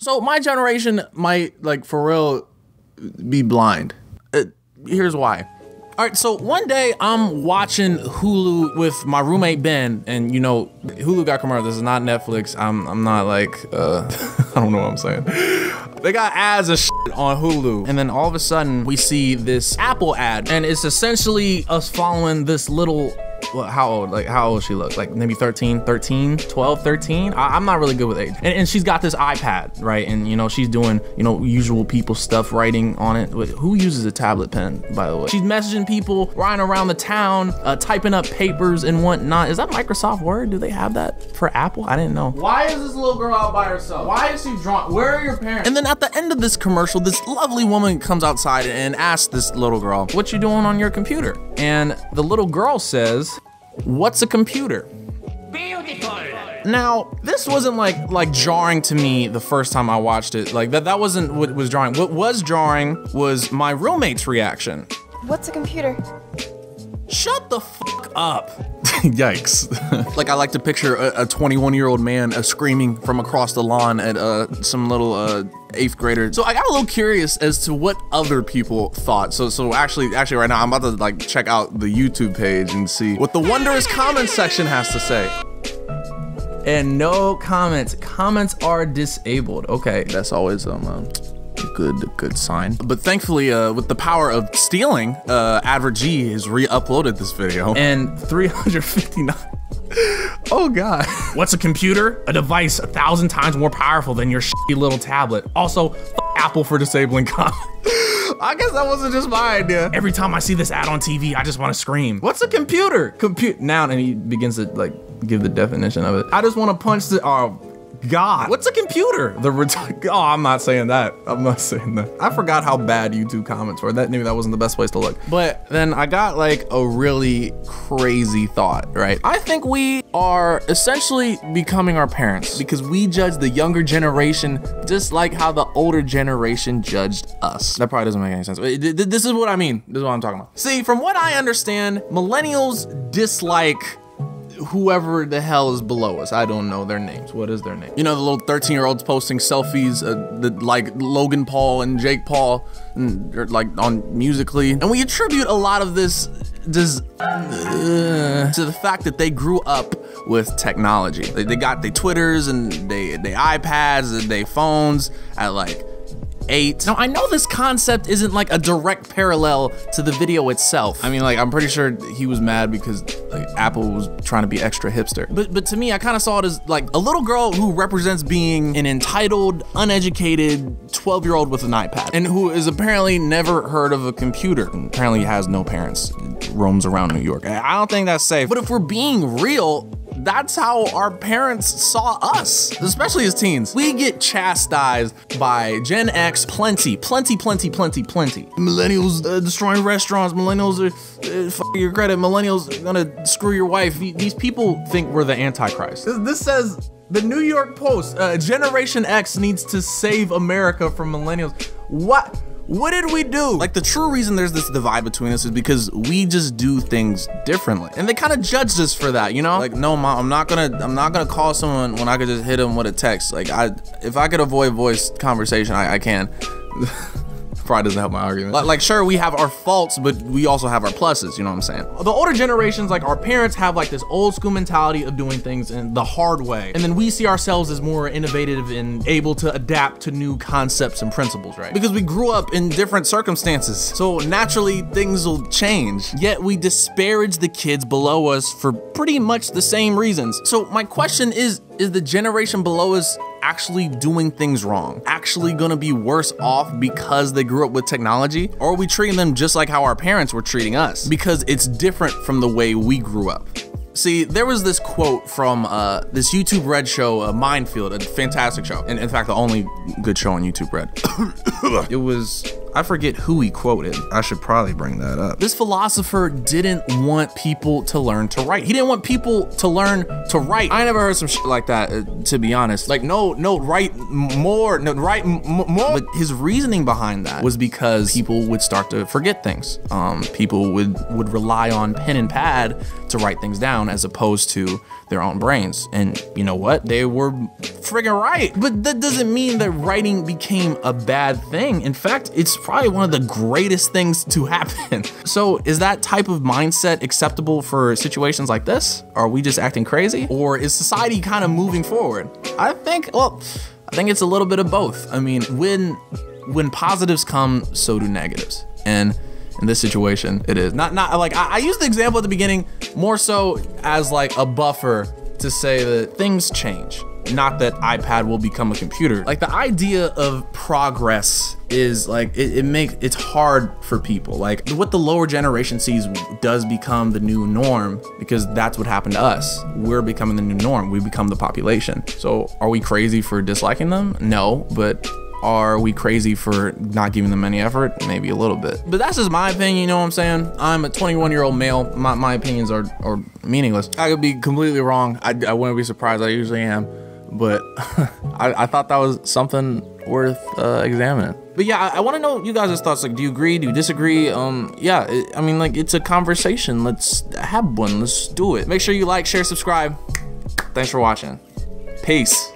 So my generation might like for real be blind. Uh, here's why. All right, so one day I'm watching Hulu with my roommate Ben, and you know Hulu got commercials. This is not Netflix. I'm I'm not like uh, I don't know what I'm saying. They got ads of shit on Hulu, and then all of a sudden we see this Apple ad, and it's essentially us following this little well, how old? Like, how old she look? Like maybe 13, 13, 12, 13? I, am not really good with age. And, and, she's got this iPad, right? And, you know, she's doing, you know, usual people stuff, writing on it. Who uses a tablet pen, by the way? She's messaging people, riding around the town, uh, typing up papers and whatnot. Is that Microsoft Word? Do they have that for Apple? I didn't know. Why is this little girl out by herself? Why is she drunk? Where are your parents? And then at the end of this commercial, this lovely woman comes outside and asks this little girl, what you doing on your computer? And the little girl says, What's a computer? Beautiful. Now, this wasn't like like jarring to me the first time I watched it. Like that that wasn't what was jarring. What was jarring was my roommate's reaction. What's a computer? Shut the fuck up. Yikes. like I like to picture a 21 year old man uh, screaming from across the lawn at uh, some little uh, eighth grader. So I got a little curious as to what other people thought. So so actually actually right now I'm about to like check out the YouTube page and see what the wondrous comments section has to say. And no comments. Comments are disabled. Okay, that's always um. Good good sign. But thankfully, uh, with the power of stealing, uh, Adverg has re-uploaded this video. And 359 Oh god. What's a computer? A device a thousand times more powerful than your shitty little tablet. Also, Apple for disabling comments. I guess that wasn't just my idea. Every time I see this ad on TV, I just want to scream. What's a computer? Compute now, and he begins to like give the definition of it. I just want to punch the. Oh God. What's a computer? The oh, I'm not saying that. I'm not saying that. I forgot how bad YouTube comments were. That maybe that wasn't the best place to look. But then I got like a really crazy thought, right? I think we are essentially becoming our parents because we judge the younger generation just like how the older generation judged us. That probably doesn't make any sense. This is what I mean. This is what I'm talking about. See, from what I understand, millennials dislike whoever the hell is below us. I don't know their names. What is their name? You know, the little 13 year olds posting selfies, uh, the, like Logan Paul and Jake Paul, and, like on Musical.ly. And we attribute a lot of this uh, to the fact that they grew up with technology. They, they got their Twitters and they, they iPads and they phones at like 8. Now, I know this concept isn't like a direct parallel to the video itself. I mean, like, I'm pretty sure he was mad because like, Apple was trying to be extra hipster. But, but to me, I kind of saw it as like a little girl who represents being an entitled, uneducated 12 year old with an iPad and who is apparently never heard of a computer and apparently has no parents, roams around New York. I don't think that's safe. But if we're being real, that's how our parents saw us, especially as teens. We get chastised by Gen X plenty, plenty, plenty, plenty, plenty. Millennials uh, destroying restaurants, millennials are uh, your credit, millennials are gonna screw your wife. These people think we're the Antichrist. This says the New York Post, uh, Generation X needs to save America from millennials. What? What did we do? Like the true reason there's this divide between us is because we just do things differently. And they kind of judged us for that, you know? Like, no, mom, I'm not gonna I'm not gonna call someone when I could just hit them with a text. Like I if I could avoid voice conversation, I, I can. probably doesn't help my argument. Like, sure, we have our faults, but we also have our pluses, you know what I'm saying? The older generations, like our parents have like this old school mentality of doing things in the hard way. And then we see ourselves as more innovative and able to adapt to new concepts and principles, right? Because we grew up in different circumstances. So naturally things will change. Yet we disparage the kids below us for pretty much the same reasons. So my question is, is the generation below us actually doing things wrong? Actually gonna be worse off because they grew up with technology? Or are we treating them just like how our parents were treating us? Because it's different from the way we grew up. See, there was this quote from uh, this YouTube Red show, uh, Mind Field, a fantastic show. And in fact, the only good show on YouTube Red. it was I forget who he quoted. I should probably bring that up. This philosopher didn't want people to learn to write. He didn't want people to learn to write. I never heard some shit like that, uh, to be honest. Like, no, no, write more, no, write more. But his reasoning behind that was because people would start to forget things. Um, people would would rely on pen and pad to write things down as opposed to their own brains. And you know what? They were friggin' right. But that doesn't mean that writing became a bad thing. In fact, it's probably one of the greatest things to happen. So is that type of mindset acceptable for situations like this? Are we just acting crazy? Or is society kind of moving forward? I think, well, I think it's a little bit of both. I mean, when when positives come, so do negatives. And in this situation, it is not not like I, I use the example at the beginning more so as like a buffer to say that things change not that iPad will become a computer. Like the idea of progress is like it, it makes it's hard for people. Like what the lower generation sees does become the new norm because that's what happened to us. We're becoming the new norm. We become the population. So are we crazy for disliking them? No, but are we crazy for not giving them any effort? Maybe a little bit. But that's just my opinion, you know what I'm saying? I'm a 21 year old male. My, my opinions are, are meaningless. I could be completely wrong. I, I wouldn't be surprised. I usually am. But I, I thought that was something worth uh, examining. But yeah, I, I want to know you guys' thoughts. Like, do you agree? Do you disagree? Um, yeah, it, I mean, like, it's a conversation. Let's have one. Let's do it. Make sure you like, share, subscribe. Thanks for watching. Peace.